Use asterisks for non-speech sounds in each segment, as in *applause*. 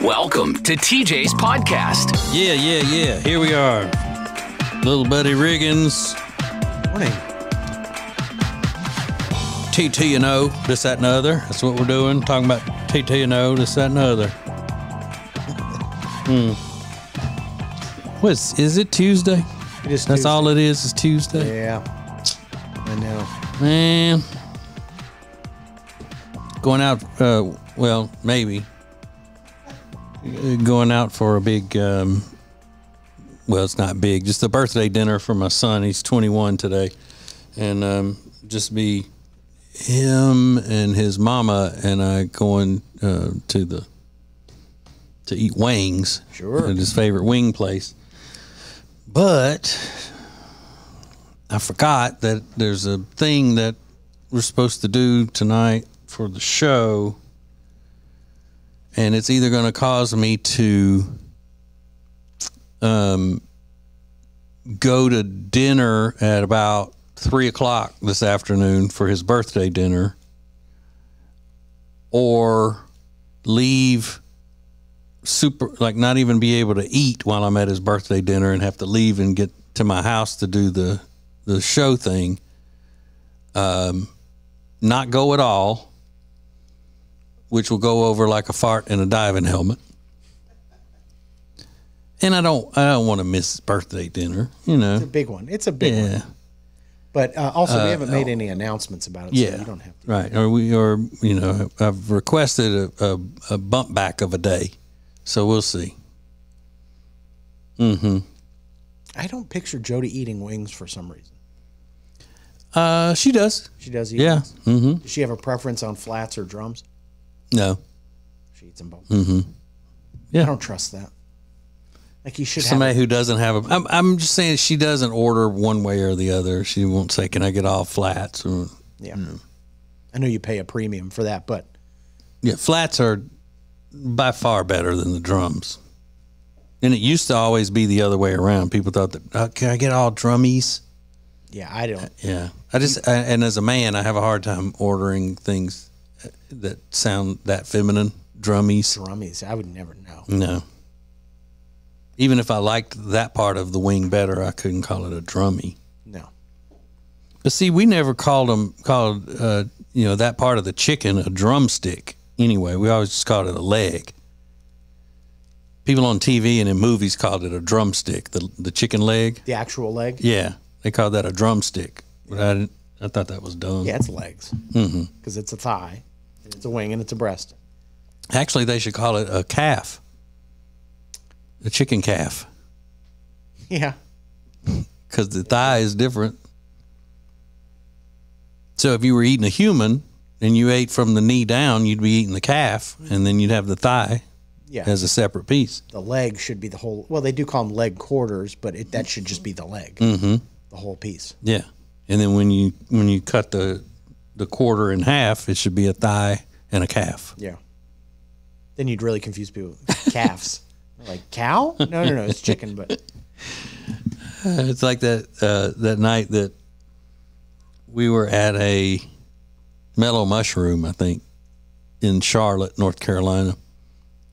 Welcome to TJ's podcast. Yeah, yeah, yeah. Here we are. Little Buddy Riggins. Morning. TT and O, this, that, and other. That's what we're doing. Talking about TT and O, this, that, and other. Hmm. What's is it Tuesday? It is That's Tuesday. all it is. Is Tuesday. Yeah. I know. Man, going out. Uh, well, maybe Uh, going out for a big. Um, well, it's not big. Just a birthday dinner for my son. He's 21 today, and um, just be him and his mama and I going uh, to the to eat wings. Sure. At his favorite wing place, but I forgot that there's a thing that we're supposed to do tonight for the show, and it's either going to cause me to um, go to dinner at about three o'clock this afternoon for his birthday dinner, or leave super like not even be able to eat while I'm at his birthday dinner and have to leave and get to my house to do the the show thing. Um, not go at all, which will go over like a fart in a diving helmet. And I don't I don't want to miss birthday dinner, you know. It's a big one. It's a big Yeah. one. But uh, also, we haven't made any announcements about it, Yeah, so you don't have to. right. Or we, or you know, I've requested a, a, a bump back of a day, so we'll see. Mm-hmm. I don't picture Jody eating wings for some reason. Uh, she does. She does eat Yeah. wings. Mm-hmm. Does she have a preference on flats or drums? No. She eats them both. Mm-hmm. Yeah. I don't trust that. Like you should Somebody have. who doesn't have a. I'm, I'm just saying she doesn't order one way or the other. She won't say, "Can I get all flats?" Or, Yeah. I know you pay a premium for that, but yeah, flats are by far better than the drums. And it used to always be the other way around. People thought that, oh, "Can I get all drummies?" yeah, I don't. Yeah, I just I, and as a man, I have a hard time ordering things that sound that feminine. Drummies, Drummies, I would never know. no. Even if I liked that part of the wing better, I couldn't call it a drummy. No. But see, we never called them called uh, you know that part of the chicken a drumstick. Anyway, we always just called it a leg. People on TV and in movies called it a drumstick, the the chicken leg. The actual leg? Yeah, they called that a drumstick. But I didn't, I thought that was dumb. Yeah, it's legs. Because Mm-hmm. it's a thigh, and it's a wing, and it's a breast. Actually, they should call it a calf, a chicken calf, Yeah. because the thigh is different. So if you were eating a human and you ate from the knee down, you'd be eating the calf, and then you'd have the thigh Yeah. as a separate piece. the leg should be the whole. Well, they do call them leg quarters, but it, that should just be the leg, Mm-hmm. the whole piece. Yeah, and then when you when you cut the the quarter in half, it should be a thigh and a calf. Yeah. Then you'd really confuse people. *laughs* Calves, like cow? No, no, no, it's chicken. But It's like that uh, that night that we were at a mellow mushroom, I think, in Charlotte, North Carolina,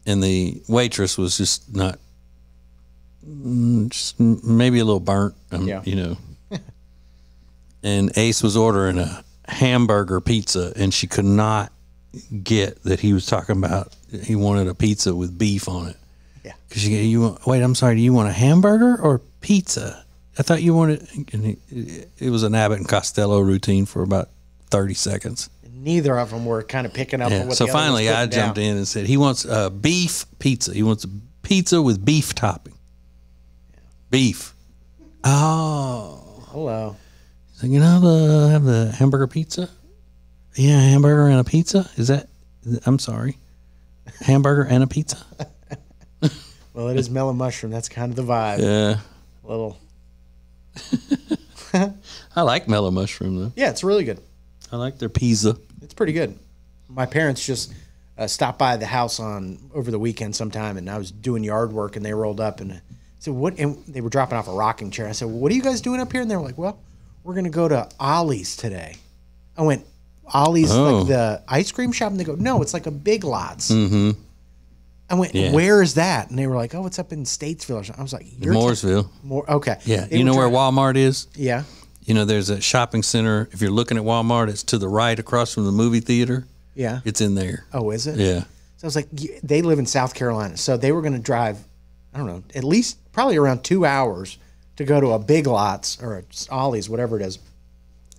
and the waitress was just not, mm, just maybe a little burnt, um, Yeah. you know. *laughs* and Ace was ordering a hamburger pizza, and she could not get that he was talking about. He wanted a pizza with beef on it. Yeah. Because you, you want, wait, I'm sorry, do you want a hamburger or pizza? I thought you wanted, he, it was an Abbott and Costello routine for about 30 seconds. neither of them were kind of picking up Yeah. what So the other was finally, I jumped down. in and said, he wants a beef pizza. He wants a pizza with beef topping. Beef. Oh. Hello. So, you know, the, have the hamburger pizza? Yeah, hamburger and a pizza? Is that, I'm sorry. Hamburger and a pizza? *laughs* Well, it is mellow mushroom. That's kind of the vibe. Yeah. a Little. *laughs* I like mellow mushroom, though. Yeah, it's really good. I like their pizza. It's pretty good. My parents just uh, stopped by the house on over the weekend sometime, and I was doing yard work, and they rolled up and said, "What?" And they were dropping off a rocking chair. I said, well, "What are you guys doing up here?" And they were like, "Well, we're gonna go to Ollie's today." I went, Ollie's Oh. like the ice cream shop, and they go, no, it's like a Big Lots. Mm-hmm. I went, Yeah. where is that? And they were like, oh, it's up in Statesville. or something. I was like, you're Mooresville. more okay. Yeah. They You know where Walmart is? Yeah. You know, there's a shopping center. If you're looking at Walmart, it's to the right across from the movie theater. Yeah. It's in there. Oh, is it? Yeah. So I was like, they live in South Carolina, so they were going to drive, I don't know, at least probably around two hours to go to a Big Lots or a Ollie's, whatever it is.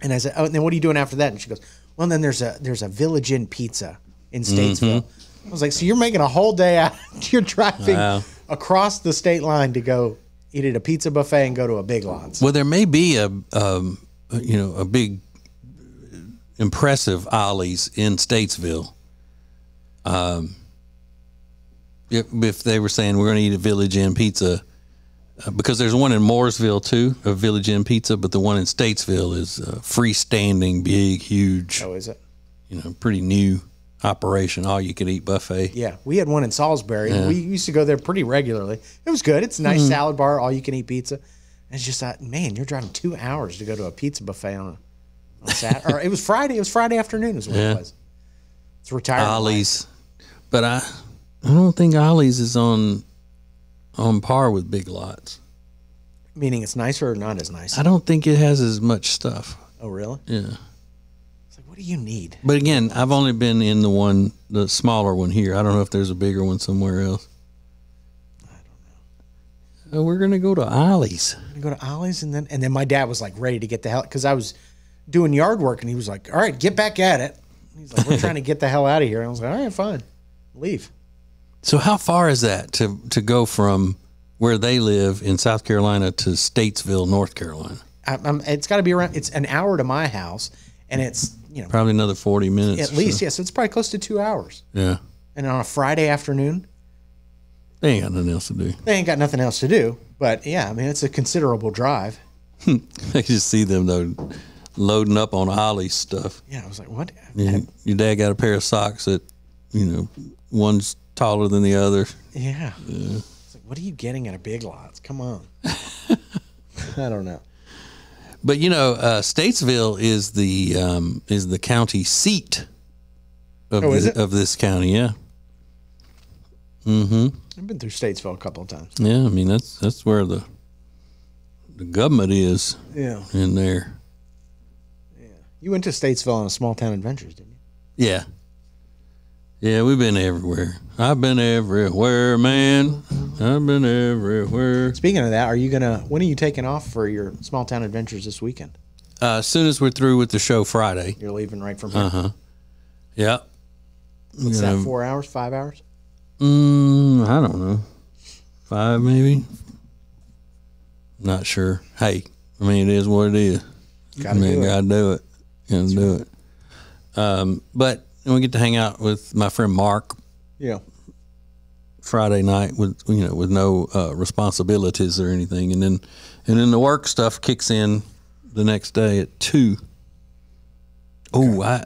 And I said, oh, and then what are you doing after that? And she goes, well, then there's a there's a Village Inn Pizza in Statesville. I was like, so you're making a whole day *laughs* out? you're driving Wow. across the state line to go eat at a pizza buffet and go to a Big Lots. Well, there may be a, um, you know, a big, impressive Ollie's in Statesville. Um, if, if they were saying we're going to eat a Village Inn pizza, because there's one in Mooresville too, a Village Inn pizza, but the one in Statesville is uh, freestanding, big, huge, Oh, is it? you know, pretty new operation, all you could eat buffet. Yeah, we had one in Salisbury. and We used to go there pretty regularly. It was good. It's a nice salad bar, all you can eat pizza. And it's just that man, you're driving two hours to go to a pizza buffet on a on Saturday. or it was Friday. It was Friday afternoon, is what Yeah. it was. It's life. Ollie's, but I, I don't think Ollie's is on, on par with Big Lots. meaning it's nicer or not as nice. I don't think it has as much stuff. oh, really? Yeah. It's like, what do you need? But again, I've only been in the one, the smaller one here. I don't know if there's a bigger one somewhere else. I don't know. Uh, we're gonna go to Ollie's. I go to Ollie's, and then and then my dad was like ready to get the hell because I was doing yard work, and he was like, "All right, get back at it." He's like, "We're *laughs* trying to get the hell out of here." And I was like, "All right, fine, leave." So how far is that to to go from where they live in South Carolina to Statesville, North Carolina? I, I'm, it's got to be around. It's an hour to my house, and it's you know Probably another forty minutes. at least so. yeah. So it's probably close to two hours. Yeah. And on a Friday afternoon, They ain't got nothing else to do. they ain't got nothing else to do. But yeah, I mean it's a considerable drive. *laughs* I just see them though loading up on Ollie's stuff. Yeah, I was like, what? You- Your dad got a pair of socks that, you know, one's taller than the other. Yeah. It's like, what are you getting at a Big Lots? Come on. *laughs* I don't know. But you know, uh, Statesville is the um, is the county seat of Oh, the- of this county. Yeah, Mhm. I've been through Statesville a couple of times. yeah. I mean, that's that's where the the government is Yeah. in there. Yeah. You went to Statesville on a small town adventures, didn't you? Yeah, yeah. We've been everywhere. I've been everywhere, man. I've been everywhere. Speaking of that, are you gonna? When are you taking off for your small town adventures this weekend? Uh, as soon as we're through with the show Friday, You're leaving right from here. Uh-huh. yeah. What's that? Four hours? Five hours? Mm, I don't know. Five maybe. Not sure. Hey, I mean it is what it is. Gotta I mean, do it. gotta do it. Gotta do it. Um, but we get to hang out with my friend Mark Yeah. Friday night with you know with no uh, responsibilities or anything, and then and then the work stuff kicks in the next day at two. Oh, I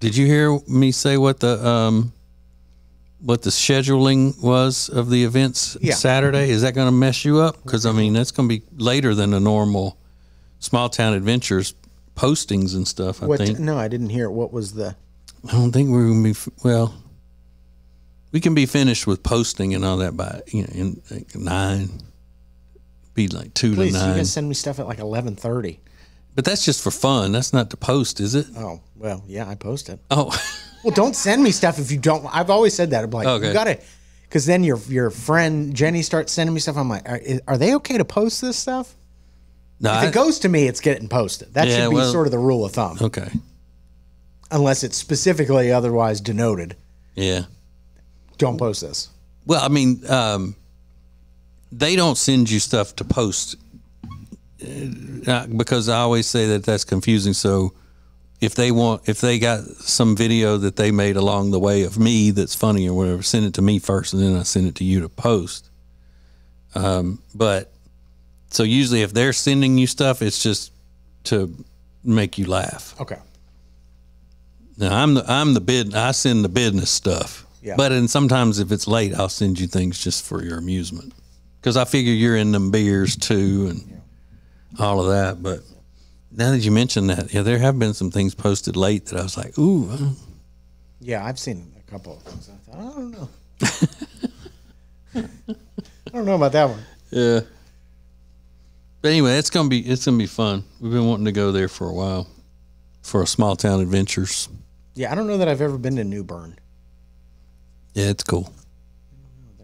did you hear me say what the um what the scheduling was of the events Yeah. Saturday? Is that going to mess you up? Because I mean that's going to be later than the normal small town adventures postings and stuff. I What? think. No, I didn't hear it. What was the? I don't think we're gonna be well. We can be finished with posting and all that by you know in like nine. Be like two Please, to you nine, guys send me stuff at like eleven thirty. but that's just for fun. That's not to post, is it? Oh well, yeah, I post it. Oh, *laughs* Well, don't send me stuff if you don't. I've always said that. I'm like, Okay. you gotta, because then your your friend Jenny starts sending me stuff. I'm like, are, are they okay to post this stuff? no, If I- it goes to me, it's getting posted. That Yeah, should be well- sort of the rule of thumb, okay, unless it's specifically otherwise denoted. yeah. Don't post this. Well, I mean, um, they don't send you stuff to post uh, because I always say that that's confusing. So if they want, if they got some video that they made along the way of me that's funny or whatever, send it to me first, and then I send it to you to post. Um, but so usually, if they're sending you stuff, it's just to make you laugh. Okay. Now I'm the I'm the bid. I send the business stuff. Yeah. But and sometimes if it's late, I'll send you things just for your amusement, because I figure you're in them beers too and all of that. But Now that you mention that, yeah, there have been some things posted late that I was like, ooh, uh, Yeah, I've seen a couple of things. I thought, I don't know. *laughs* I don't know about that one. yeah. But anyway, it's gonna be it's gonna be fun. We've been wanting to go there for a while for a small town adventures. Yeah, I don't know that I've ever been to New Bern. Yeah, it's cool.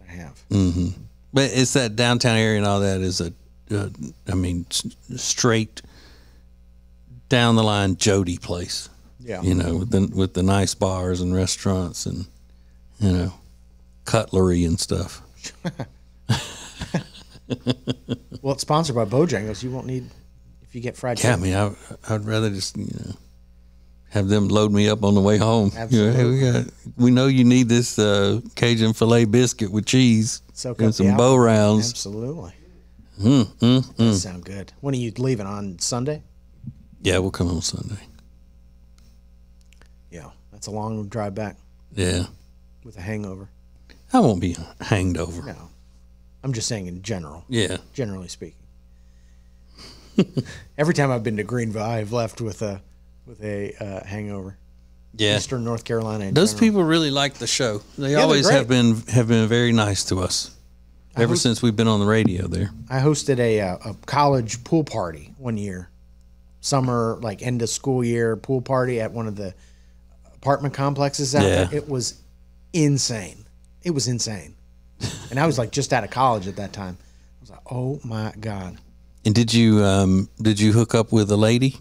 I have. But it's that downtown area and all that is a, uh, I mean, s- straight down the line Jody place. Yeah. You know, with the with the nice bars and restaurants and you know, cutlery and stuff. *laughs* *laughs* Well, it's sponsored by Bojangles. You won't need if you get fried Yeah, I mean, I, I'd rather just you know have them load me up on the way home. *laughs* You know, hey, we got we know you need this uh, Cajun filet biscuit with cheese Soak and some Bo-Rounds. Absolutely. Mm, mm, That mm. sound good. When are you leaving on Sunday? Yeah, we'll come on Sunday. Yeah, that's a long drive back Yeah, with a hangover. I won't be hanged over. No, I'm just saying in general. Yeah, generally speaking. *laughs* Every time I've been to Greenville, I've left with a with a uh, hangover. yeah. Eastern North Carolina. in Those general. people really like the show. They they're always have been have been very nice to us ever hope- since we've been on the radio. There. I hosted a uh, a college pool party one year, summer like end of school year pool party at one of the apartment complexes out Yeah. there. It was insane. It was insane, *laughs* and I was like just out of college at that time. I was like, oh my god. And did you um did you hook up with a lady?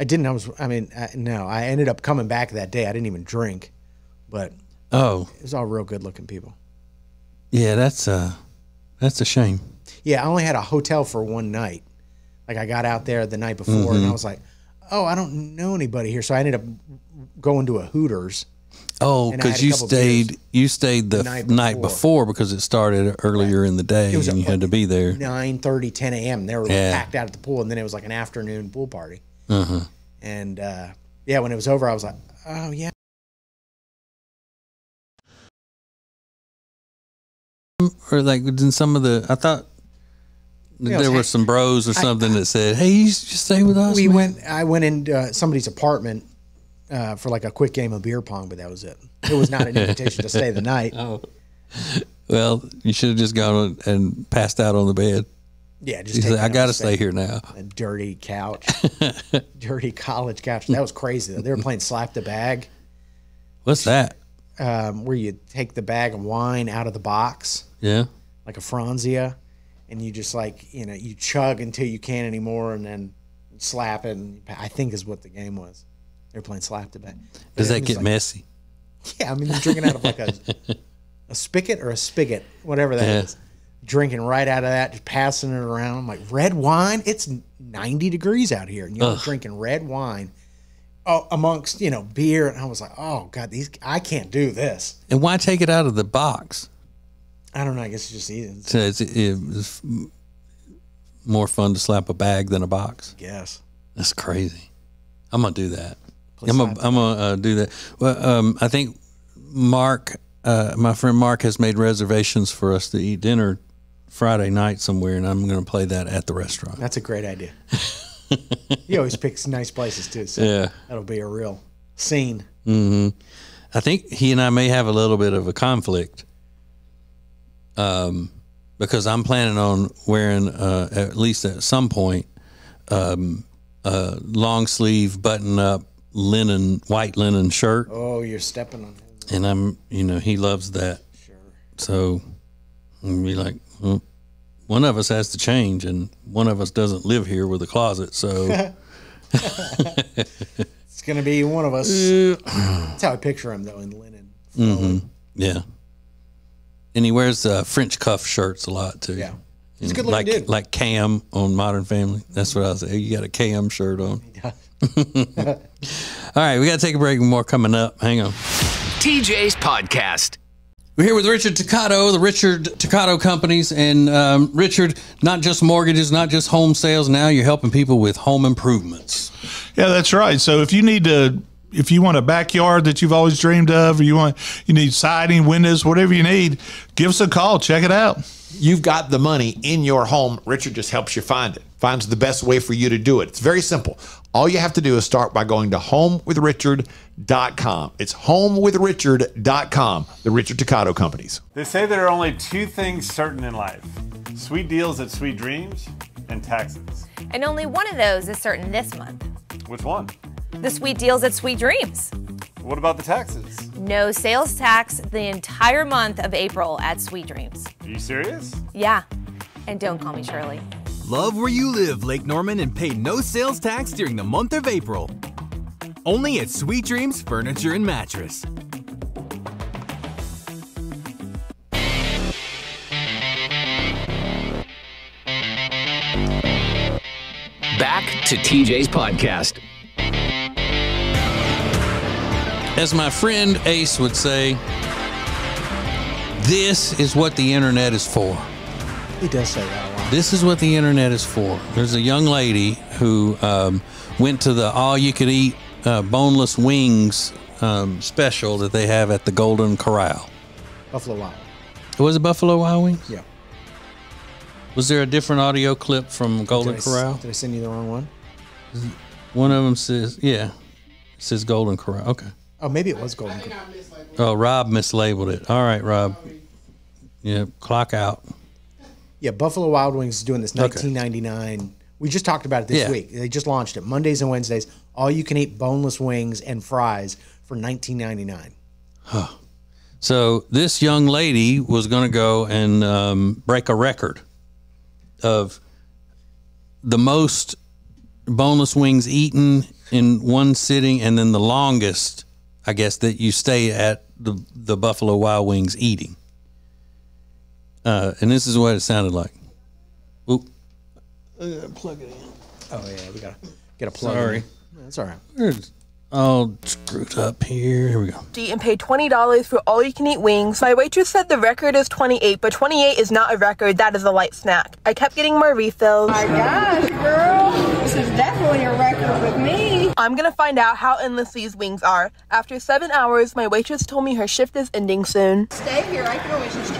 I didn't. I was. I mean, I, no. I ended up coming back that day. I didn't even drink, but Oh, it was all real good looking people. yeah. That's uh that's a shame. Yeah, I only had a hotel for one night. Like I got out there the night before, Mm-hmm. and I was like, "Oh, I don't know anybody here," so I ended up going to a Hooters. Oh, And I had because you stayed you stayed the, night night, before. before. because it started earlier in the day was and a- you had to be there. 9, 30, 10 a.m. They were Yeah. packed out at the pool, and then it was like an afternoon pool party. Uh-huh. And uh, yeah, when it was over, I was like, "Oh yeah." Or like in some of the I thought Yeah, there was- were some bros or something that said, "Hey, you just stay with us." We man." went. I went in uh, somebody's apartment uh, for like a quick game of beer pong, but that was it. It was not an invitation to stay the night. *laughs* Oh. Well, you should have just gone and passed out on the bed. Yeah, just said, "I got to stay here now." a dirty couch, *laughs* dirty college couch. That was crazy. Though. They were playing slap the bag, What's that? um, where you take the bag of wine out of the box Yeah. like a Franzia, and you just like you know you chug until you can't anymore, and then slap it. And I think is what the game was. They were playing slap the bag. Does that get like- messy? Yeah, I mean they're drinking out of like a *laughs* a spigot or a spigot, whatever that is. Drinking right out of that, just passing it around. I'm like, red wine? It's 90 degrees out here, and you're drinking red wine oh, amongst you know beer. And I was like, oh god, these I can't do this. And why take it out of the box? I don't know. I guess it's just easy. So it's, it's more fun to slap a bag than a box. Yes. That's crazy. I'm gonna do that. Please I'm gonna, I'm gonna uh, do that. Well, um, I think Mark, uh, my friend Mark, has made reservations for us to eat dinner Friday night somewhere, and I'm gonna play that at the restaurant. That's a great idea. *laughs* he always picks nice places too, so Yeah. that'll be a real scene. I think he and I may have a little bit of a conflict. Um, because I'm planning on wearing, uh, at least at some point, um, a long sleeve button up linen, white linen shirt. Oh, you're stepping on him. And I'm, you know, he loves that. Sure. So I'm be like, well, one of us has to change, and one of us doesn't live here with a closet. So *laughs* It's gonna be one of us. That's how I picture him though in linen. flowing. yeah. And he wears uh, French cuff shirts a lot too. Yeah. You He's a good looking like dude. like Cam on Modern Family. That's what I was saying. You got a Cam shirt on. *laughs* All right, we got to take a break. More coming up. Hang on. TJ's Podcast. We're here with Richard Tocado, the Richard Tocado Companies, and um, Richard, not just mortgages, not just home sales. Now you're helping people with home improvements. Yeah, that's right. So if you need to, if you want a backyard that you've always dreamed of, or you want, you need siding, windows, whatever you need, give us a call. Check it out. You've got the money in your home. Richard just helps you find it. Finds the best way for you to do it. It's very simple. All you have to do is start by going to homewithrichard.com. It's homewithrichard.com, the Richard Tocado Companies. They say there are only two things certain in life sweet deals at Sweet Dreams and taxes. And only one of those is certain this month Which one? the sweet deals at Sweet Dreams. What about the taxes? No sales tax the entire month of April at Sweet Dreams. Are you serious? Yeah. And don't call me Shirley. Love where you live, Lake Norman, and pay no sales tax during the month of April. Only at Sweet Dreams Furniture and Mattress. Back to TJ's podcast. As my friend Ace would say, this is what the internet is for. He does say that a lot. This is what the internet is for. There's a young lady who um, went to the all you could eat uh, boneless wings um, special that they have at the Golden Corral. Buffalo Wild. Was it Buffalo Wild Wings? Yeah. Was there a different audio clip from Golden Did I Corral? Did I send you the wrong one? One of them says, yeah, it says Golden Corral. Okay. Oh, maybe it was Golden. Corral. Oh, Rob mislabeled it. All right, Rob. Yeah, clock out. Yeah, Buffalo Wild Wings is doing this Okay. 1999. We just talked about it this Yeah. week. They just launched it Mondays and Wednesdays. All you can eat boneless wings and fries for 19.99. So this young lady was going to go and um, break a record of the most boneless wings eaten in one sitting, and then the longest, I guess, that you stay at the the Buffalo Wild Wings eating. Uh, and this is what it sounded like. Oop. plug it in. Oh yeah, we gotta get a plug. Sorry. in. That's all right. It's all screwed up here. Here we go. eat and pay $20 for all you can eat wings. My waitress said the record is 28, but 28 is not a record, that is a light snack. I kept getting more refills. my gosh, girl. This is definitely a record with me. I'm gonna find out how endless these wings are. After seven hours, my waitress told me her shift is ending soon. Stay here. I can always just transfer.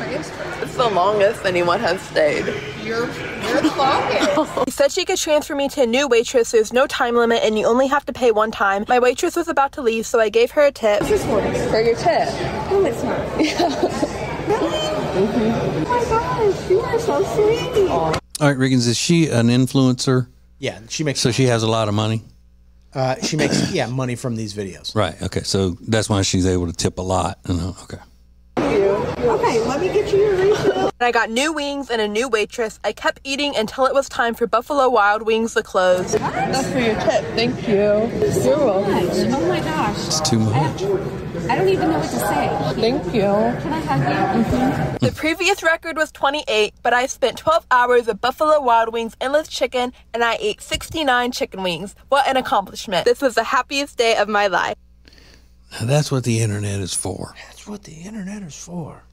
It's the longest anyone has stayed. You're, you're the longest. *laughs* She said she could transfer me to a new waitress. There's no time limit and you only have to pay one time. My waitress was about to leave, so I gave her a tip. This is for, for your tip. No, it's not. *laughs* really? Oh my gosh, you are so sweet. All right, Riggins, is she an influencer? Yeah, she makes So she has a lot of money? uh, she makes yeah money from these videos. Right. Okay. So that's why she's able to tip a lot. And, uh, okay. Okay, let me get you your refill. I got new wings and a new waitress. I kept eating until it was time for Buffalo Wild Wings to close. That's for your tip. Thank you. You're welcome. Oh my gosh. It's too much. I don't even know what to say. Thank you. Can I hug you? Mm-hmm. The previous record was 28, but I spent 12 hours at Buffalo Wild Wings Endless Chicken and I ate 69 chicken wings. What an accomplishment. This was the happiest day of my life. That's what the internet is for. That's what the internet is for.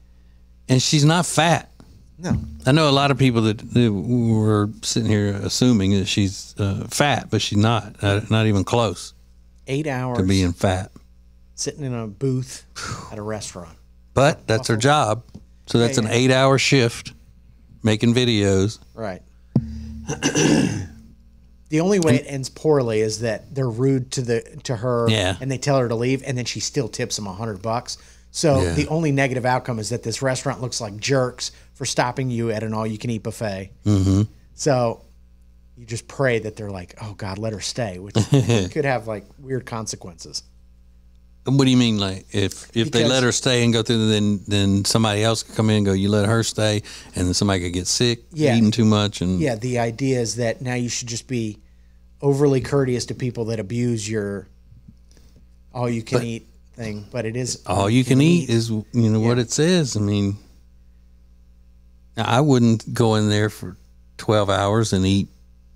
And she's not fat. No, I know a lot of people that, that were sitting here assuming that she's uh, fat, but she's not. Uh, not even close eight hours to being fat. sitting in a booth at a restaurant. But that's her job. So that's an eight hour shift making videos. Right. *clears throat* the only way it ends poorly is that they're rude to the to her Yeah. and they tell her to leave and then she still tips them a hundred bucks. So Yeah. the only negative outcome is that this restaurant looks like jerks for stopping you at an all you can eat buffet. Mm-hmm. So you just pray that they're like, oh God, let her stay, which *laughs* could have like weird consequences. What do you mean, like if if they let her stay and go through, then then somebody else could come in and go, you let her stay, and then somebody could get sick, Yeah. eating too much, and Yeah, the idea is that now you should just be overly courteous to people that abuse your all you can eat thing. But it is all you can eat is you know what it says. I mean, I wouldn't go in there for twelve hours and eat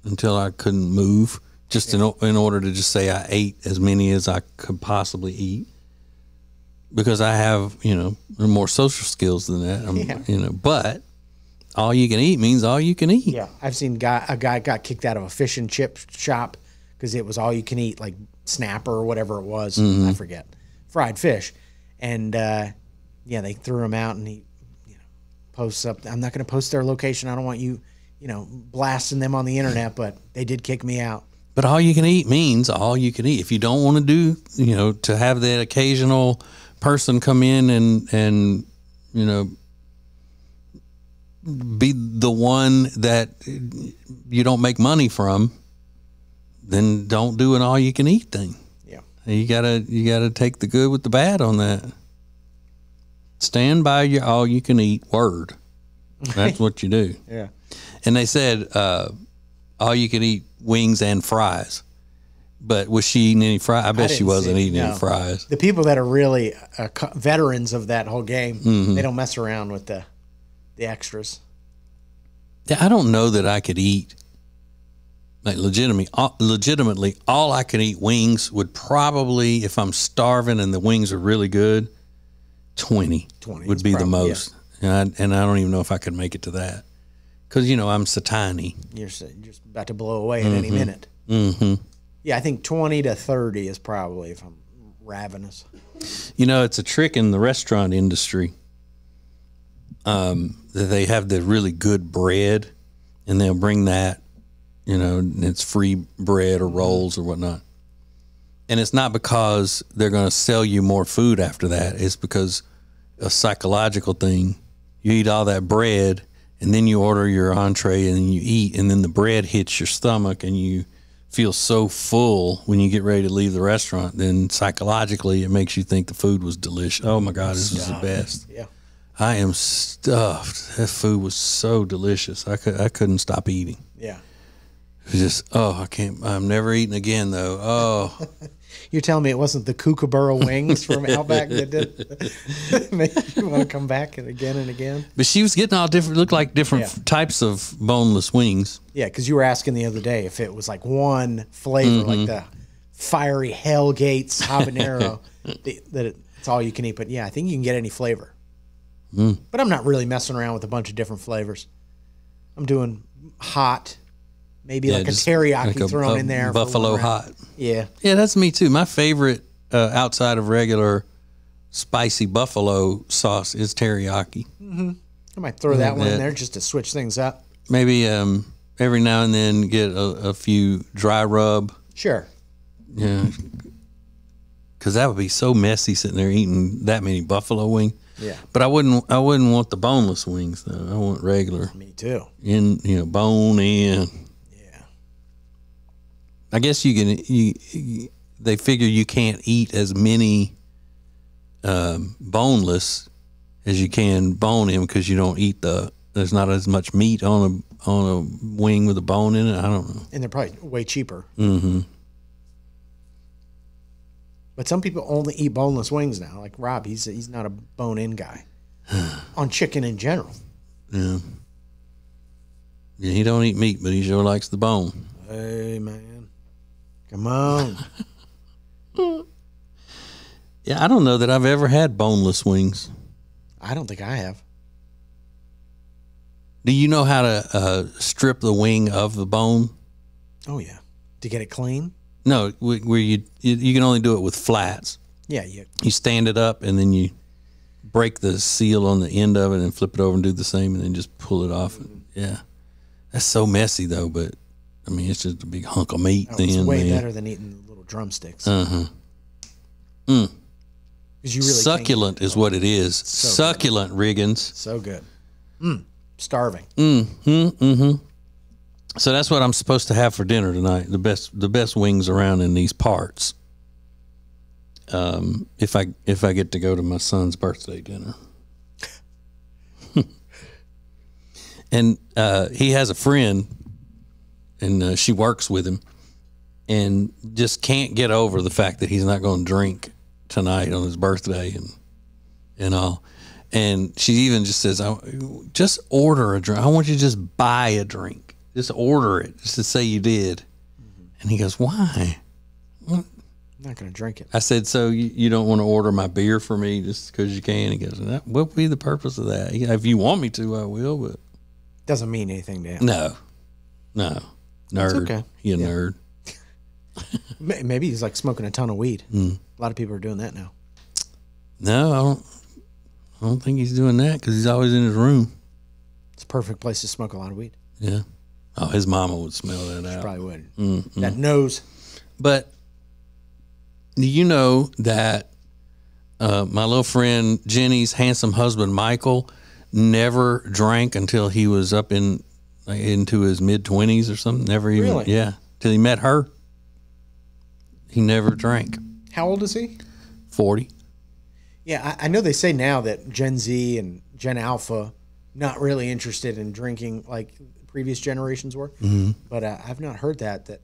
until I couldn't move, just in, in order to just say I ate as many as I could possibly eat, because I have you know more social skills than that. I'm, Yeah. You know, but all you can eat means all you can eat. Yeah, I've seen guy a guy got kicked out of a fish and chip shop because it was all you can eat, like snapper or whatever it was. Mm-hmm. I forget, fried fish, and uh, yeah, they threw him out, and he, you know, posts up. I'm not going to post their location. I don't want you, you know, blasting them on the internet, *laughs* but they did kick me out. But all you can eat means all you can eat. If you don't want to do, you know, to have that occasional person come in and and you know be the one that you don't make money from, then don't do an all you can eat thing. You gotta you gotta take the good with the bad on that. Stand by your all you can eat word. That's what you do. *laughs* Yeah. And they said uh, all you can eat wings and fries. But was she eating any fries? I bet she wasn't eating no. any fries. The people that are really uh, veterans of that whole game, Mhm. they don't mess around with the the extras. Yeah, I don't know that I could eat like legitimately. all- Legitimately, all I can eat wings would probably, if I'm starving and the wings are really good, twenty. 20 would be the probably- yeah. most, and I, and I don't even know if I could make it to that because you know I'm so tiny. You're, s- you're just about to blow away at any Mhm. minute. hmm Yeah, I think twenty to thirty is probably if I'm ravenous. You know, it's a trick in the restaurant industry. Um, that they have the really good bread, and they'll bring that. You know, and it's free bread or mm-hmm. rolls or whatnot. And it's not because they're going to sell you more food after that. It's because a psychological thing. You eat all that bread, and then you order your entree, and you eat, and then the bread hits your stomach, and you feel so full when you get ready to leave the restaurant. Then psychologically, it makes you think the food was delicious. Oh my God, this is the best. Yeah. I am stuffed. That food was so delicious. I could I couldn't stop eating. Yeah. It was just oh I can't. I'm never eating again though. Oh. *laughs* You're telling me it wasn't the Kookaburra wings from Outback that did *laughs* make you want to come back and again and again? But she was getting all different, looked like different Yeah. types of boneless wings. Yeah, because you were asking the other day if it was like one flavor, Mhm. like the fiery Hellgates habanero, *laughs* that it's all you can eat. But yeah, I think you can get any flavor. Mm. But I'm not really messing around with a bunch of different flavors. I'm doing hot, maybe Yeah, like a teriyaki like a- thrown in there. Buffalo hot. Yeah. Yeah, that's me too. My favorite uh, outside of regular spicy buffalo sauce is teriyaki. hmm I might throw that one in there just to switch things up. Maybe um, every now and then get a, a few dry rub. Sure. Yeah. Because that would be so messy sitting there eating that many buffalo wings. Yeah. But I wouldn't. I wouldn't want the boneless wings though. I want regular. Me too. In you know bone in. I guess you can. You, you they figure you can't eat as many um, boneless as you can bone in because you don't eat the. There's not as much meat on a on a wing with a bone in it. I don't know. And they're probably way cheaper. Mm-hmm. But some people only eat boneless wings now. Like Rob, he's he's not a bone in guy. *sighs* On chicken in general. Yeah. Yeah, he don't eat meat, but he sure likes the bone. Hey man. Come on. *laughs* Yeah, I don't know that I've ever had boneless wings. I don't think I have. Do you know how to uh, strip the wing of the bone? Oh yeah. To get it clean? No, where you you you can only do it with flats. Yeah, yeah. You stand it up and then you break the seal on the end of it and flip it over and do the same and then just pull it off. Yeah, that's so messy though. But I mean, it's just a big hunk of meat. Oh, then, it's way man. better than eating little drumsticks. Uh huh. Mm. you really Succulent is what it is. So good. Succulent, Riggins. So good. Mm. Starving. Mm-hmm. Mm-hmm. So that's what I'm supposed to have for dinner tonight. The best the best wings around in these parts. Um, if I if I get to go to my son's birthday dinner. *laughs* and uh, he has a friend and uh, she works with him and just can't get over the fact that he's not going to drink tonight on his birthday and and all. And she even just says, I, "Just order a drink. I want you to just buy a drink. Just order it, just to say you did." And he goes, "Why?" I'm not gonna drink it. I said, "So you, you don't want to order my beer for me just because you can?" He goes, what would be the purpose of that? If you want me to, I will, but Doesn't mean anything to him. no, no, nerd. okay. You Yeah. nerd." *laughs* Maybe he's like smoking a ton of weed. Mm. A lot of people are doing that now. No, I don't. I don't think he's doing that because he's always in his room. It's a perfect place to smoke a lot of weed. Yeah. Oh, his mama would smell that out. Probably would. Mm, That mm. nose. But do you know that uh, my little friend Jenny's handsome husband Michael never drank until he was up in into his mid twenties or something. Never even Really? yeah till he met her. He never drank. How old is he? Forty. Yeah, I, I know they say now that Gen Z and Gen Alpha not really interested in drinking like previous generations were. Mhm. But uh, I've not heard that that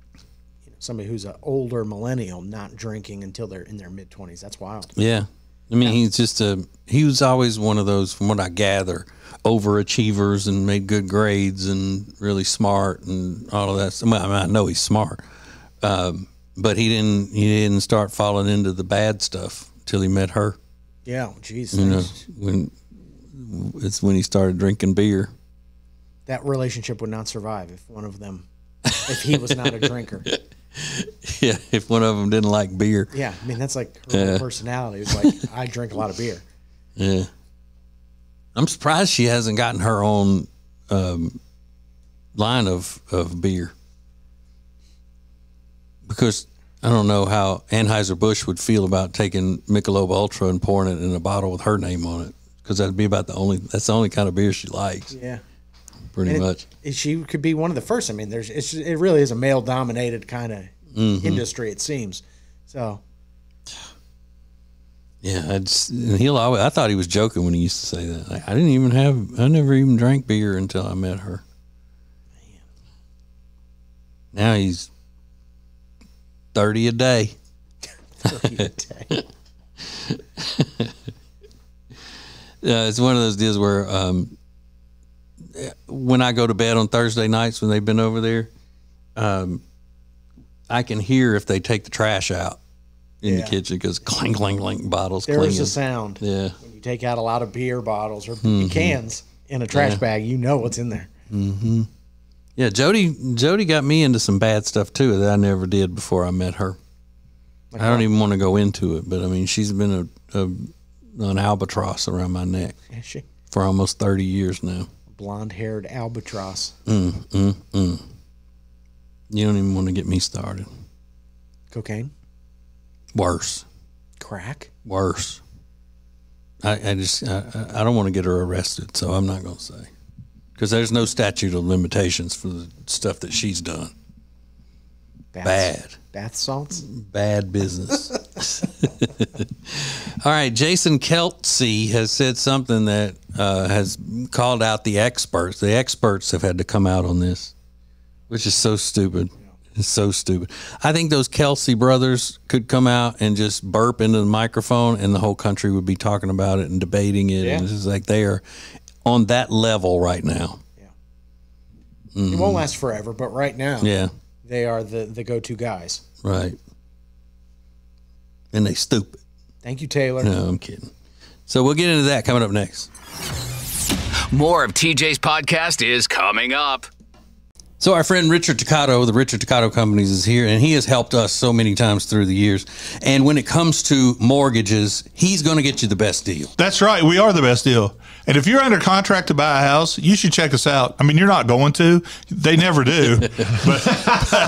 you know, somebody who's an older millennial not drinking until they're in their mid twenties. That's wild. Yeah. I mean, he's just a, he was always one of those, from what I gather, overachievers and made good grades and really smart and all of that. Well, I, mean, I know he's smart. Um, but he didn't, he didn't start falling into the bad stuff till he met her. Yeah, jeez. You know, when it's when he started drinking beer. That relationship would not survive if one of them, if he was not a drinker. *laughs* *laughs* Yeah. If one of them didn't like beer. Yeah, I mean that's like her Yeah. personality. It's like I drink a lot of beer. *laughs* Yeah. I'm surprised she hasn't gotten her own um, line of, of beer. Because I don't know how Anheuser-Busch would feel about taking Michelob Ultra and pouring it in a bottle with her name on it. Because that'd be about the only, that's the only kind of beer she likes, Yeah, pretty And much. it- she could be one of the first. I mean, there's it's, it really is a male dominated kind of Mhm. industry. It seems so. Yeah, I just, he'll always, I thought he was joking when he used to say that. Like, I didn't even have, I never even drank beer until I met her. Now he's 30 a day. 30 a day. Yeah, *laughs* it's one of those deals where um, when I go to bed on Thursday nights when they've been over there, um, I can hear if they take the trash out in Yeah. the kitchen because clink, clink, clink, bottles There clinging. is a sound Yeah. when you take out a lot of beer bottles or Mhm. cans in a trash Yeah. bag. You know what's in there. hmm Yeah, Jody. Jody got me into some bad stuff too that I never did before I met her. Like I don't what? even want to go into it, but I mean, she's been a, a an albatross around my neck Is she for almost thirty years now. Blonde haired albatross? Mm, mm, mm. You don't even want to get me started. Cocaine, Worse, crack. worse. I, I just I, I I don't want to get her arrested, so I'm not going to say because there's no statute of limitations for the stuff that she's done. Bath, Bad. bath salts. Bad business. *laughs* All right, Jason Kelce has said something that uh, has called out the experts. The experts have had to come out on this, which is so stupid. It's so stupid. I think those Kelce brothers could come out and just burp into the microphone, and the whole country would be talking about it and debating it. And it's like they are on that level right now. Yeah, It won't last forever, but right now. Yeah. They are the the go to guys. Right. And they stupid. Thank you, Taylor. No, I'm kidding. So we'll get into that coming up next. More of TJ's podcast is coming up. So our friend Richard Tocado, the Richard Tocado Companies, is here, and he has helped us so many times through the years. And when it comes to mortgages, he's going to get you the best deal. That's right. We are the best deal. And if you're under contract to buy a house, you should check us out. I mean, you're not going to. They never do. *laughs* but,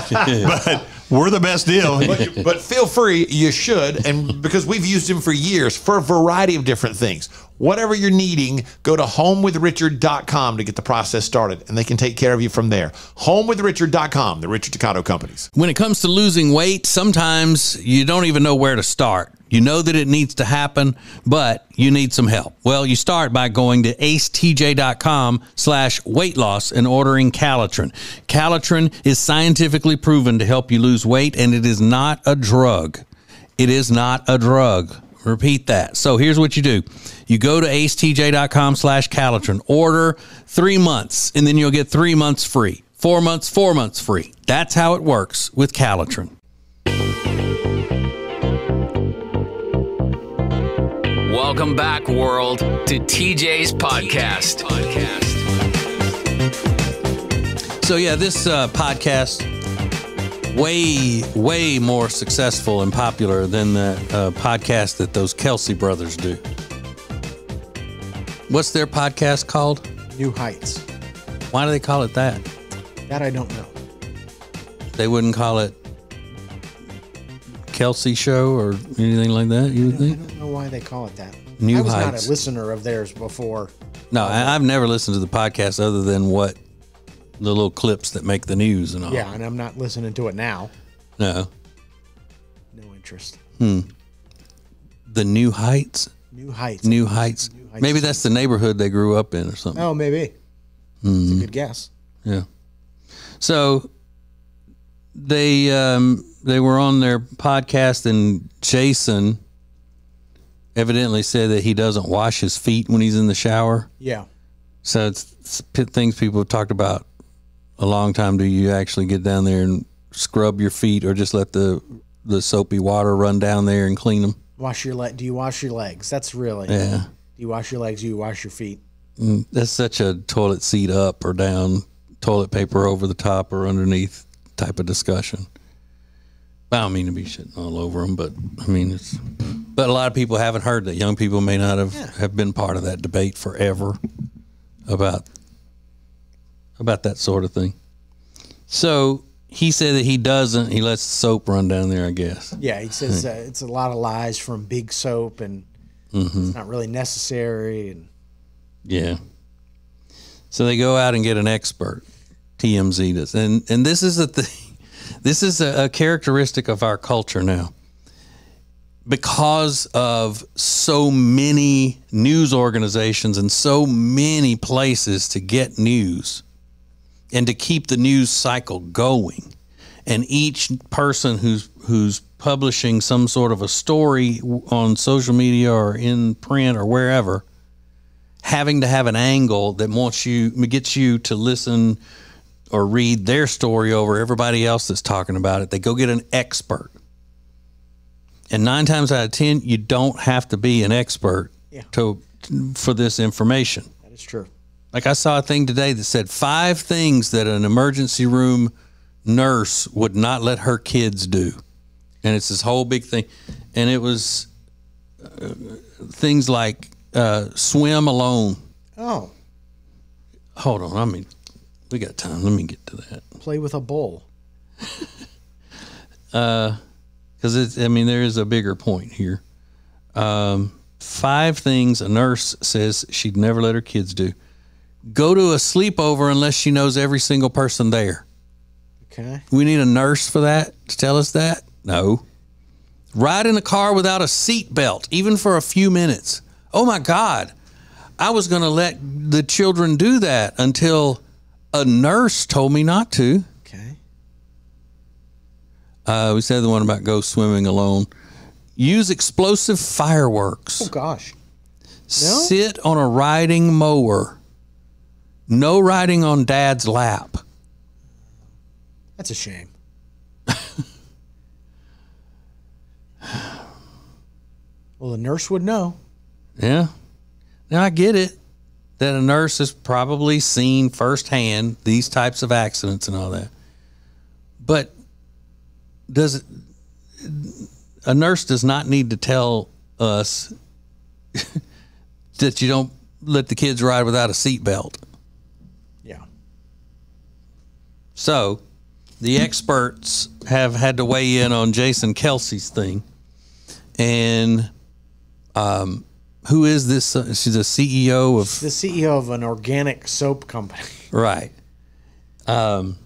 but we're the best deal. but, but feel free, you should, and because we've used them for years for a variety of different things. Whatever you're needing, go to homewithrichard.com to get the process started, and they can take care of you from there. Homewithrichard.com, the Richard Tocado Companies. When it comes to losing weight, sometimes you don't even know where to start. You know that it needs to happen, but you need some help. Well, you start by going to acetj.com slash weight loss and ordering Calitrin. Calitrin is scientifically proven to help you lose weight, and it is not a drug. It is not a drug. Repeat that. So here's what you do. You go to acetj.com slash Calitrin, order three months, and then you'll get three months free. Four months, four months free. That's how it works with Calitrin. Welcome back, world, to TJ's podcast. podcast. So yeah, this uh, podcast way way more successful and popular than the uh, podcast that those Kelce brothers do. What's their podcast called? New Heights. Why do they call it that? That I don't know. They wouldn't call it Kelce Show or anything like that. You would I think? don't know why they call it that. New I was Heights. not a listener of theirs before. No, I, I've never listened to the podcast other than what the little clips that make the news and all. Yeah, and I'm not listening to it now. No. No interest. Hmm. The New Heights. New Heights. New Heights. Heights. Maybe that's the neighborhood they grew up in or something. Oh, maybe. It's a good guess. Yeah. So they um, they were on their podcast, and Jason evidently said that he doesn't wash his feet when he's in the shower. Yeah. So it's, it's things people have talked about a long time. Do you actually get down there and scrub your feet, or just let the the soapy water run down there and clean them? Wash your leg. Do you wash your legs? That's really. Yeah. Do you wash your legs? Do you wash your feet? Mm, That's such a toilet seat up or down, toilet paper over the top or underneath type of discussion. I don't mean to be shitting all over them, but I mean it's. But a lot of people haven't heard that. Young people may not have have been part of that debate forever about about that sort of thing. So he said that he doesn't. He lets soap run down there. I guess. Yeah, he says uh, it's a lot of lies from Big Soap, and Mhm. it's not really necessary. And Yeah. So they go out and get an expert. TMZ does, and and this is a thing. *laughs* This is a, a characteristic of our culture now. Because of so many news organizations and so many places to get news and to keep the news cycle going, and each person who's who's publishing some sort of a story on social media or in print or wherever having to have an angle that wants you gets you to listen or read their story over everybody else that's talking about it. They go get an expert. And nine times out of ten, you don't have to be an expert Yeah. to for this information. that is true. Like I saw a thing today that said five things that an emergency room nurse would not let her kids do, and it's this whole big thing, and it was uh, things like uh, swim alone. Oh, Hold on, I mean, we got time. Let me get to that. play with a bowl. *laughs* because it's I mean there is a bigger point here. Um, five things a nurse says she'd never let her kids do: go to a sleepover unless she knows every single person there. Okay. We need a nurse for that to tell us that. No. Ride in a car without a seat belt, even for a few minutes. Oh my God. I was going to let the children do that until a nurse told me not to. Okay. Uh, we said the one about go swimming alone. Use explosive fireworks. Oh gosh. No? Sit on a riding mower. No riding on dad's lap. That's a shame. *laughs* well, the nurse would know. Yeah. Now I get it that a nurse has probably seen firsthand these types of accidents and all that. But does it, a nurse does not need to tell us *laughs* that you don't let the kids ride without a seatbelt. Yeah. So, the experts have had to weigh in on Jason Kelce's thing, and um, who is this? Uh, she's a CEO of The CEO of an organic soap company. *laughs* right, um,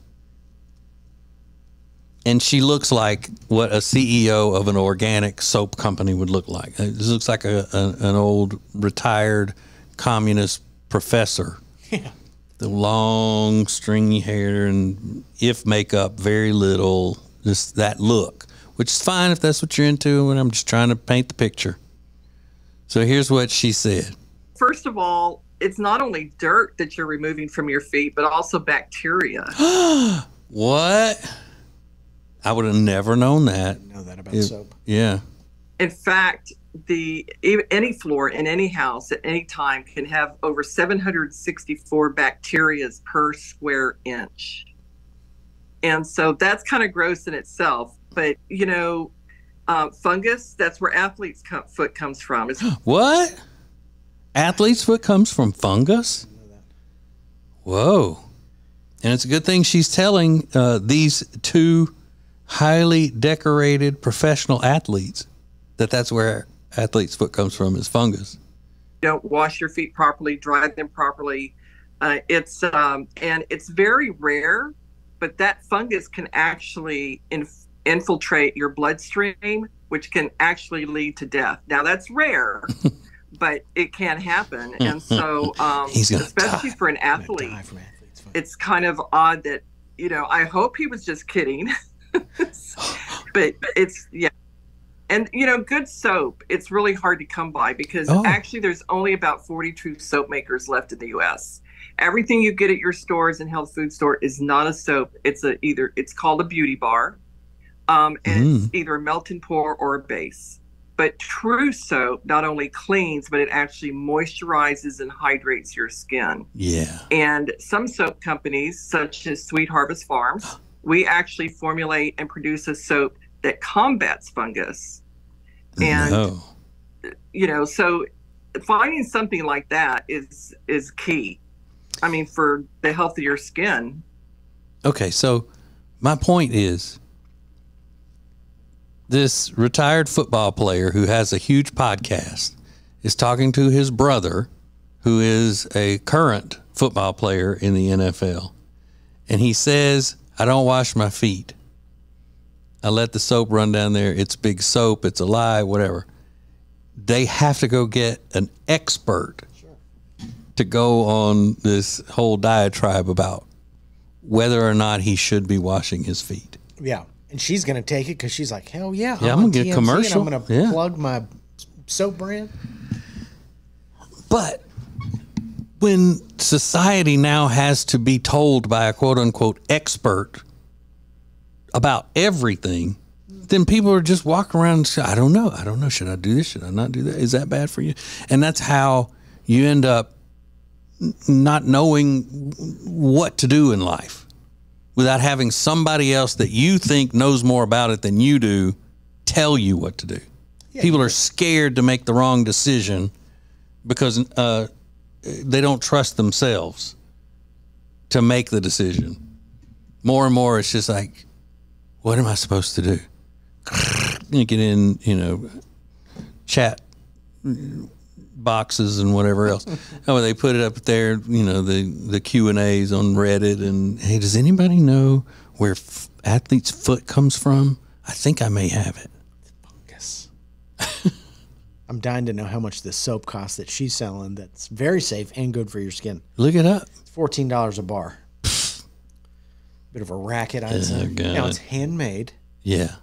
and she looks like what a CEO of an organic soap company would look like. Uh, This looks like a, a an old retired communist professor. *laughs* Yeah. the long stringy hair and if makeup very little just that look which is fine if that's what you're into and i'm just trying to paint the picture so here's what she said First of all, it's not only dirt that you're removing from your feet, but also bacteria. *gasps* what i would have never known that know that about It- soap. yeah In fact, the any floor in any house at any time can have over 764 bacterias per square inch. And so that's kind of gross in itself. But, you know, uh, fungus, that's where athlete's co- foot comes from. It's *gasps* what athlete's foot comes from fungus whoa And it's a good thing she's telling uh, these two highly decorated professional athletes that that's where athlete's foot comes from is fungus. don't wash your feet properly, dry them properly. Uh, it's um, and it's very rare, but that fungus can actually inf- infiltrate your bloodstream, which can actually lead to death. Now that's rare, *laughs* but it can happen, and so um, He's gonna especially for an athlete, it's kind of odd that you know. I hope he was just kidding, *laughs* but it's yeah. And you know, good soap, it's really hard to come by because Oh. actually there's only about 42 soap makers left in the US. Everything you get at your stores and health food store is not a soap. It's a either it's called a beauty bar. Um, and it's either a melt and pour or a base. But true soap not only cleans, but it actually moisturizes and hydrates your skin. Yeah. And some soap companies, such as Sweet Harvest Farms, *gasps* we actually formulate and produce a soap that combats fungus. And no. you know, so finding something like that is is key. I mean, for the health of your skin. Okay, so my point is this retired football player who has a huge podcast is talking to his brother who is a current football player in the NFL. And he says, I don't wash my feet. I let the soap run down there. It's big soap. It's a lie, whatever. They have to go get an expert to go on this whole diatribe about whether or not he should be washing his feet. Yeah. And she's going to take it because she's like, hell yeah. Yeah, I'm on gonna get a commercial. I'm going to Yeah. plug my soap brand. But when society now has to be told by a quote unquote expert about everything, then people are just walking around and say, I don't know. I don't know. Should I do this? Should I not do that? Is that bad for you? And that's how you end up not knowing what to do in life without having somebody else that you think knows more about it than you do tell you what to do. People are scared to make the wrong decision because uh, they don't trust themselves to make the decision. More and more, it's just like, what am I supposed to do? *laughs* You get in, you know, chat boxes and whatever else. *laughs* oh, they put it up there, you know, the the Q and A's on Reddit. And hey, does anybody know where f- athlete's foot comes from? I think I may have it. Yes. *laughs* I'm dying to know how much this soap costs that she's selling that's very safe and good for your skin. Look it up. It's $14 a bar. *laughs* Bit of a racket, I'd Oh, say. Now it's handmade. Yeah.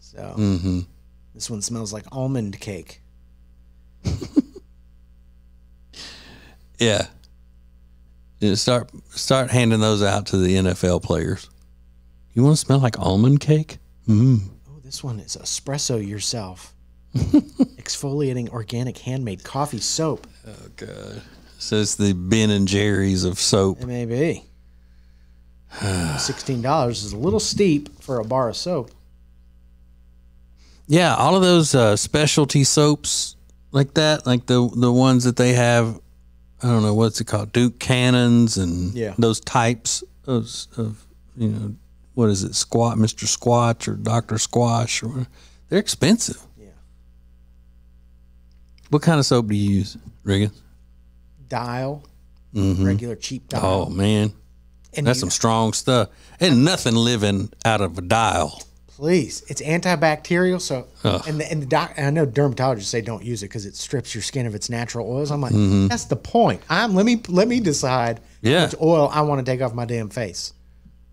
So Mm-hmm. this one smells like almond cake. *laughs* Yeah. Start start handing those out to the NFL players. You want to smell like almond cake? Mm. Oh, this one is espresso yourself. *laughs* Exfoliating organic handmade coffee soap. Oh God. Says the Ben and Jerry's of soap. It may be. *sighs* Sixteen dollars is a little steep for a bar of soap. Yeah, all of those uh, specialty soaps like that, like the the ones that they have. I don't know what's it called, Duke Cannons, and Yeah. those types of, of you know what is it, Squat, Mister Squatch or Doctor Squash, or they're expensive. Yeah. What kind of soap do you use, Riggins? Dial, Mhm. regular cheap dial. Oh man, And that's some strong stuff. And nothing living out of a dial. Please, it's antibacterial. So, Ugh. and the, and the doc, I know dermatologists say don't use it because it strips your skin of its natural oils. I'm like, Mhm. that's the point. I'm let me let me decide Yeah. which oil I want to take off my damn face.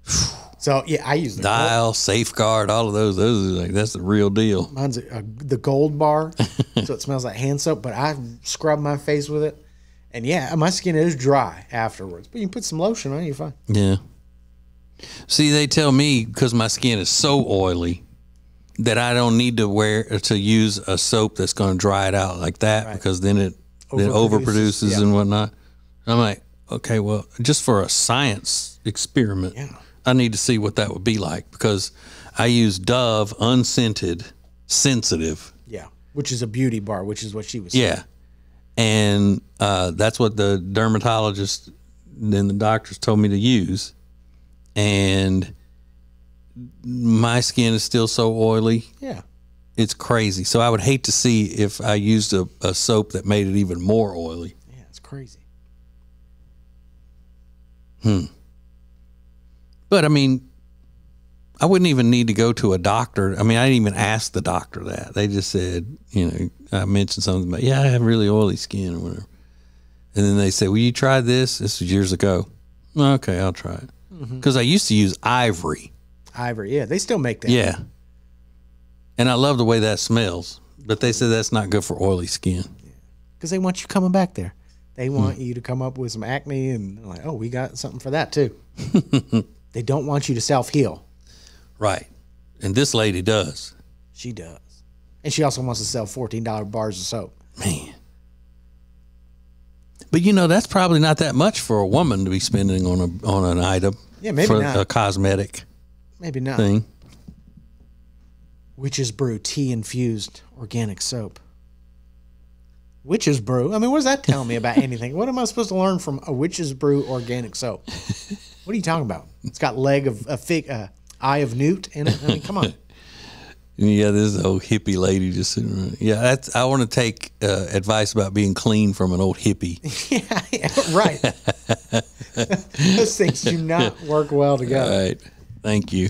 *sighs* So yeah, I use the gold, Dial, safeguard, all of those. Those are like that's the real deal. mine's a, a, the gold bar, *laughs* so it smells like hand soap. But I scrub my face with it, and yeah, my skin is dry afterwards. But you can put some lotion on, it, you're fine. Yeah. See, they tell me because my skin is so oily that I don't need to wear to use a soap that's going to dry it out like that because then it then Overproduces, overproduces yeah. and whatnot. I'm like, okay, well, just for a science experiment, I need to see what that would be like because I use Dove unscented, sensitive. Yeah, which is a beauty bar, which is what she was. Yeah. And uh, that's what the dermatologist than the doctors told me to use, and my skin is still so oily. Yeah. It's crazy. So I would hate to see if I used a, a soap that made it even more oily. Yeah, it's crazy. Hmm. But I mean, I wouldn't even need to go to a doctor. I mean, I didn't even ask the doctor that. They just said, you know, I mentioned something about, yeah, I have really oily skin or whatever. And then they said, well, you tried this? This was years ago. Okay, I'll try it. Mm-hmm. Because I used to use ivory. Ivory. Yeah, they still make that. Yeah. And I love the way that smells. But they said that's not good for oily skin. Because they want you coming back there. They want mm. you to come up with some acne and like, oh, we got something for that too. *laughs* they don't want you to self heal. Right. And this lady does. She does. And she also wants to sell $14 bars of soap. Man. But you know, that's probably not that much for a woman to be spending on a on an item. Yeah, maybe for not. a cosmetic Maybe not. thing. Witch's Brew tea infused organic soap. Witch's Brew? I mean, what does that tell me about *laughs* anything? What am I supposed to learn from a Witch's Brew organic soap? What are you talking about? It's got leg of a fig, uh, eye of newt in it. I mean, come on. *laughs* Yeah, this is old hippie lady just sitting around. Yeah, that's I want to take uh, advice about being clean from an old hippie. *laughs* Yeah, right. *laughs* Those things do not work well together. All right. Thank you.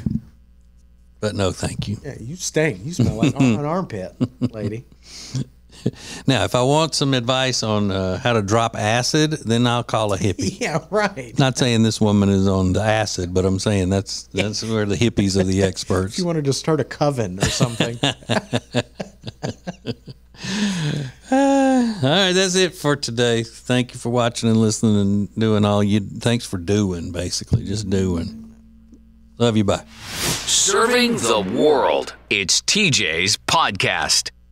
But no, thank you. Yeah, you stink. You smell like an *laughs* armpit, lady. *laughs* Now, if I want some advice on uh, how to drop acid, then I'll call a hippie. *laughs* Yeah, right. Not saying this woman is on the acid, but I'm saying that's that's where the hippies are the *laughs* experts. If experts. you wanted to just start a coven or something. All right, that's it for today. Thank you for watching and listening and doing all you. Thanks for doing, basically, just doing. Love you. Bye. Serving the world. It's TJ's podcast.